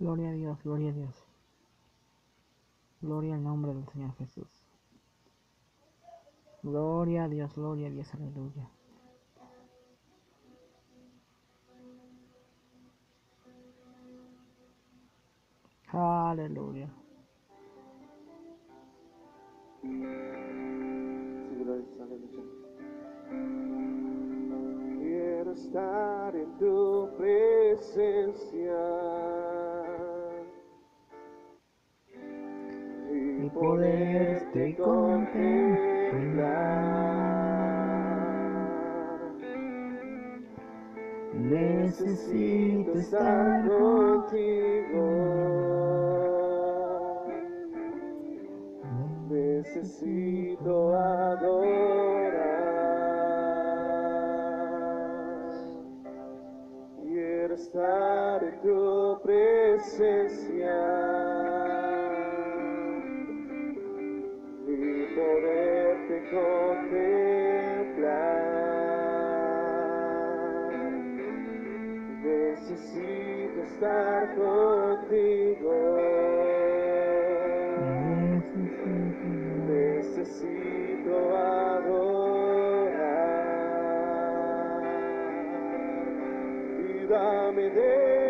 Gloria a Dios, gloria a Dios. Gloria al nombre del Señor Jesús. Gloria a Dios, gloria a Dios, aleluya. Aleluya. Quiero estar en tu presencia poderte contemplar. Necesito estar contigo. Necesito adorar. Quiero estar en tu presencia contemplar. Necesito estar contigo. Necesito adorar y dame de